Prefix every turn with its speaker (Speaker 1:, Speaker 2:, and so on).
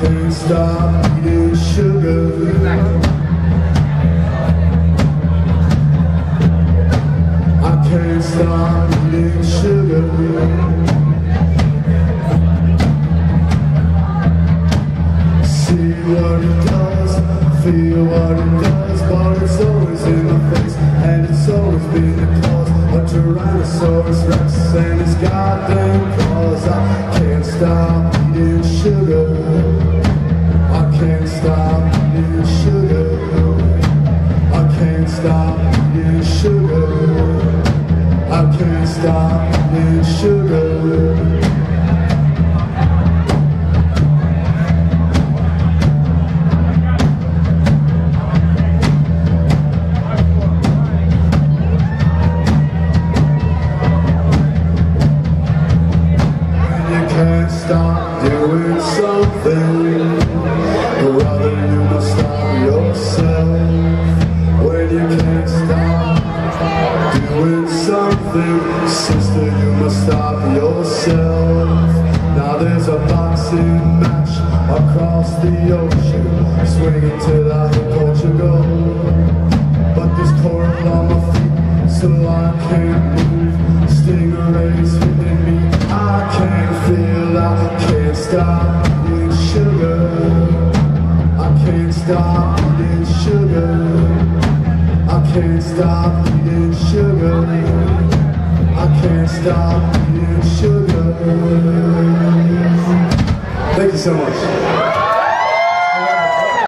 Speaker 1: can't stop eating sugar. I can't stop eating sugar. See what it does, feel what it does, but it's always in my face, and it's always been the cause. A Tyrannosaurus Rex and his goddamn stop eating sugar. you can't stop doing something Sister, you must stop yourself. Now there's a boxing match across the ocean Swinging to the Portugal. But there's coral on my feet So I can't move. Stingrays hitting me. I can't feel, I can't stop eating sugar. I can't stop eating sugar I can't stop eating sugar I can't stop eating sugar Thank you so much.